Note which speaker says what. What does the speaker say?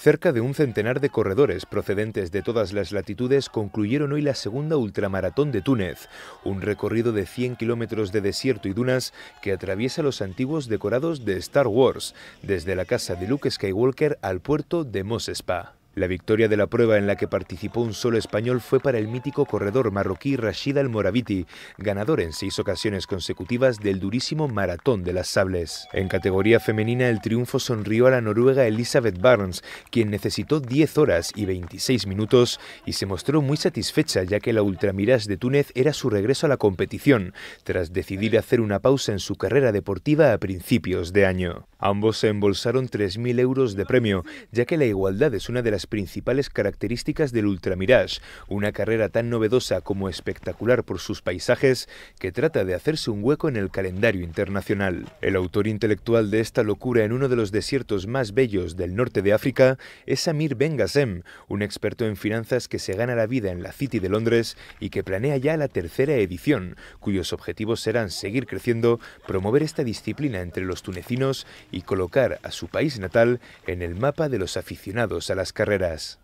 Speaker 1: Cerca de un centenar de corredores procedentes de todas las latitudes concluyeron hoy la segunda ultramaratón de Túnez, un recorrido de 100 kilómetros de desierto y dunas que atraviesa los antiguos decorados de Star Wars, desde la casa de Luke Skywalker al puerto de Mos Espa. La victoria de la prueba en la que participó un solo español fue para el mítico corredor marroquí Rashid Al-Moraviti, ganador en seis ocasiones consecutivas del durísimo Maratón de las Sables. En categoría femenina el triunfo sonrió a la noruega Elizabeth Barnes, quien necesitó 10 horas y 26 minutos y se mostró muy satisfecha ya que la Ultramirage de Túnez era su regreso a la competición, tras decidir hacer una pausa en su carrera deportiva a principios de año. Ambos se embolsaron 3.000 euros de premio, ya que la igualdad es una de las principales características del Ultramirage, una carrera tan novedosa como espectacular por sus paisajes que trata de hacerse un hueco en el calendario internacional. El autor intelectual de esta locura en uno de los desiertos más bellos del norte de África es Amir Ben Gassem, un experto en finanzas que se gana la vida en la City de Londres y que planea ya la tercera edición, cuyos objetivos serán seguir creciendo, promover esta disciplina entre los tunecinos y colocar a su país natal en el mapa de los aficionados a las carreras.